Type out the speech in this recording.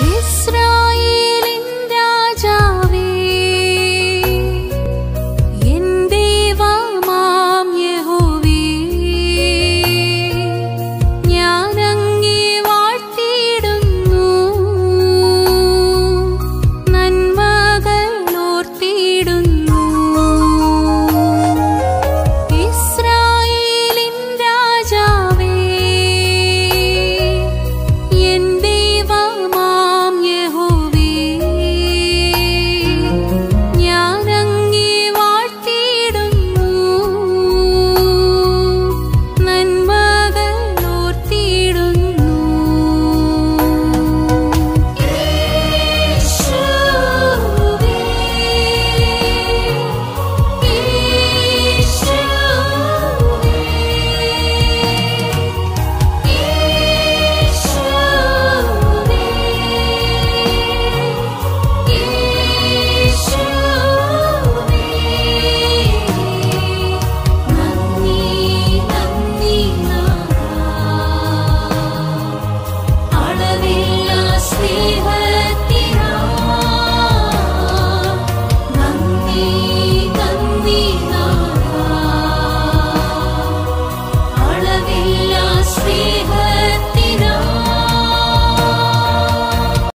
Yes.